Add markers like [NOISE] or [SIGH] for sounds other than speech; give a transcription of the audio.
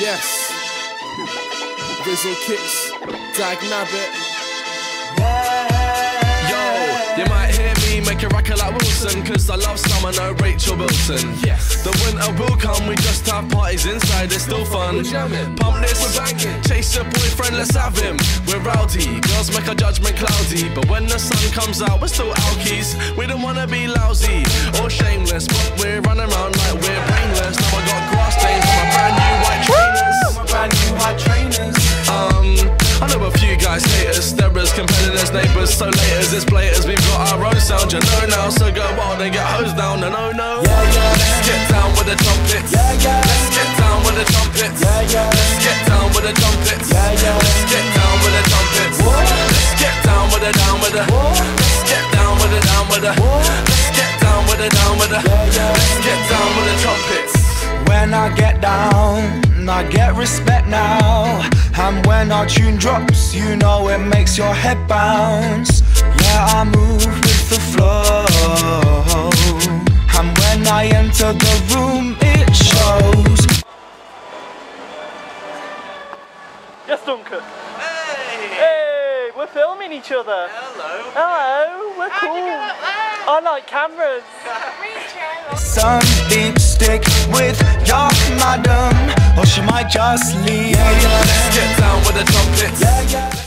Yes. Rizzle kicks. Dag Nabbit. Yo, you might hear me make a record like Wilson, cause I love summer, no Rachel Wilson. Yes. The winter will come, we just have parties inside, it's still fun. We're jamming. Pump this, We're banging. chase your boyfriend, let's have him. We're rowdy, girls make our judgment cloudy, but when the sun comes out, we're still alkies. We don't wanna be lousy or shameless, but we're running around competitors, neighbours, so laters, it's blaters, we've got our own sound, you know now, so go wild and get hosed down, no, no, no. Yeah, yeah. Let's get down with the trumpets. Yeah, yeah. Let's get down with the trumpets. Yeah, yeah. Let's get down with the trumpets. Yeah, yeah. Let's get down with the trumpets. Let's get down with the down with the. Let's get down with the down with the. Let's get down with the down with the. yeah. Let's get down with the trumpets. When I get down, I get respect now. And when our tune drops, you know it makes your head bounce. Yeah, I move with the flow. And when I enter the room, it shows. Yes, Duncan. Hey! Hey, we're filming each other. Hello. Hello, we're cool. I like cameras. [LAUGHS] Something stick with your madam, or she might just leave. Let's get down with the trumpets. Yeah, yeah.